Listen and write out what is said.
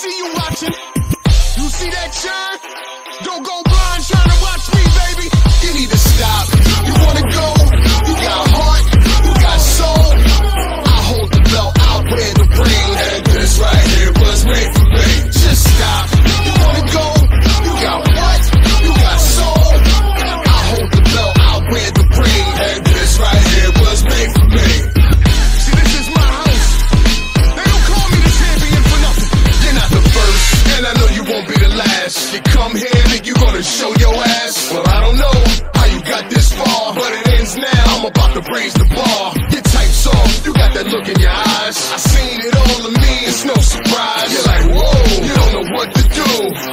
see you watching. You see that shine? Don't go blind trying to watch me, baby. You need to stop. You wanna go? You got heart. You come here, think you gonna show your ass. Well, I don't know how you got this far, but it ends now. I'm about to raise the bar. Your type's off, you got that look in your eyes. I seen it all of me, it's no surprise. You're like, whoa, you don't know what to do.